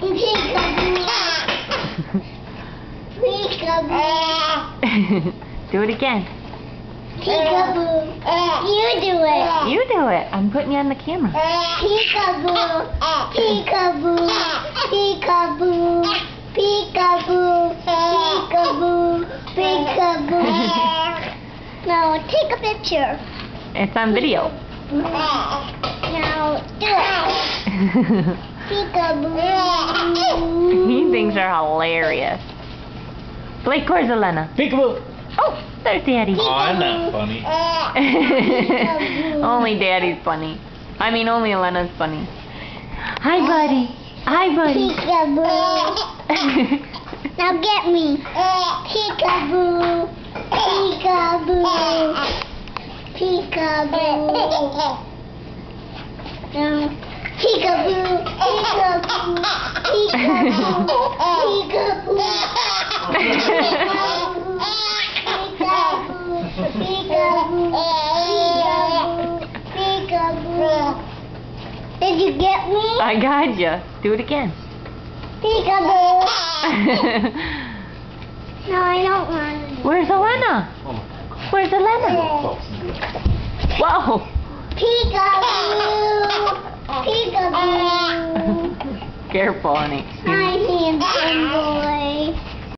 Peekaboo. Do it again. Peekaboo. You do it. You do it. I'm putting you on the camera. Peekaboo. Peekaboo. Peekaboo. Peekaboo. Peekaboo. Peekaboo. Now take a picture. It's on video. Now do it. Peekaboo. he thinks you're hilarious. Blake, where's Alenna? Peekaboo. Oh, there's Daddy. Oh, I'm not funny. only Daddy's funny. I mean, only Alenna's funny. Hi, buddy. Hi, buddy. Peekaboo. Now get me. Peekaboo. Peekaboo. Peekaboo. Now, peekaboo. Peekaboo. Peekaboo. Peekaboo. Peekaboo. Peekaboo. Peekaboo. Did you get me? I got you. Do it again. Peekaboo. No, I don't want to. Where's Alenna? Oh, Where's Alenna? close. Whoa. Careful, honey. Hi, handsome boy.